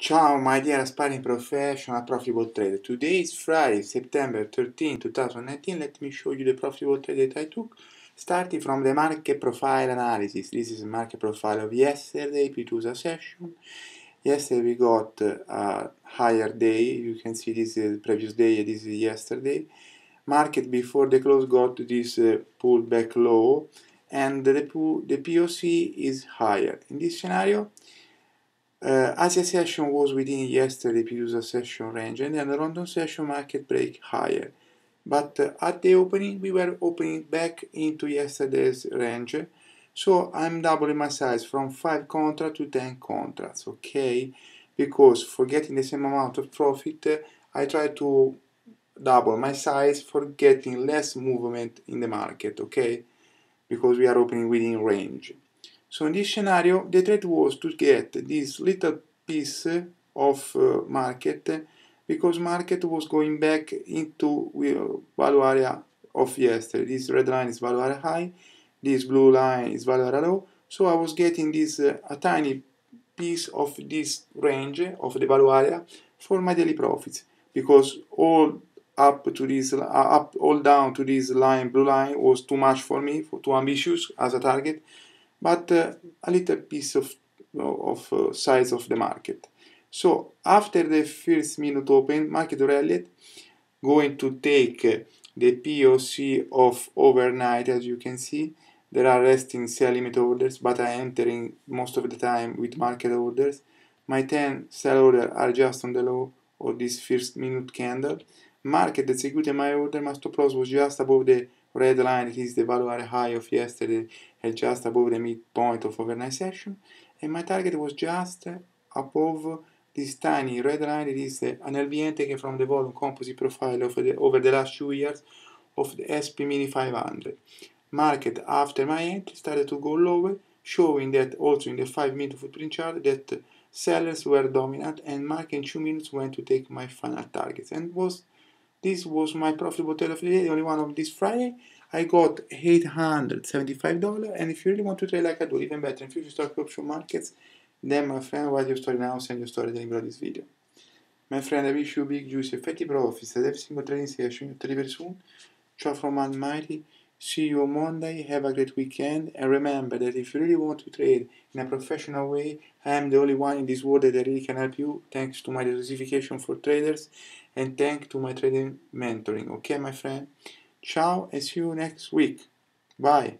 Ciao my dear aspiring professional profitable trader. Today is Friday, September 13, 2019. Let me show you the profitable trade that I took. Starting from the market profile analysis. This is market profile of yesterday, P2 session. Yesterday we got a higher day. You can see this is the previous day, this is yesterday. Market before the close got this uh, pullback low and the, the POC is higher. In this scenario, uh, Asia session was within yesterday pit session range and then the London session market break higher. But uh, at the opening we were opening back into yesterday's range. So I'm doubling my size from 5 contracts to 10 contracts, okay? Because for getting the same amount of profit, uh, I try to double my size for getting less movement in the market, okay? Because we are opening within range. So in this scenario, the trade was to get this little piece of uh, market because market was going back into uh, value area of yesterday. This red line is value area high, this blue line is value area low. So I was getting this uh, a tiny piece of this range of the value area for my daily profits because all up to this uh, up all down to this line blue line was too much for me for too ambitious as a target but uh, a little piece of, of uh, size of the market. So after the first minute open, market rallied, going to take uh, the POC of overnight as you can see. There are resting sell limit orders, but I am entering most of the time with market orders. My 10 sell orders are just on the low of this first minute candle. Market executed my order, my stop loss was just above the red line, is the value high of yesterday and just above the midpoint of overnight session. And my target was just above this tiny red line, it is uh, an LVN taken from the volume composite profile of the, over the last two years of the SP Mini 500. Market after my entry started to go lower, showing that also in the 5 minute footprint chart that sellers were dominant and market in 2 minutes went to take my final targets and was this was my profitable trade of the day, the only one of this Friday. I got $875 and if you really want to trade like I do, even better in future stock option markets, then my friend, write your story now, send your story end of this video. My friend, I wish you big, juicy, fatty profits at every single trading session deliver soon. Ciao from Almighty. See you on Monday. Have a great weekend. And remember that if you really want to trade in a professional way, I am the only one in this world that really can help you thanks to my detoxification for traders and thanks to my trading mentoring. Okay, my friend? Ciao and see you next week. Bye.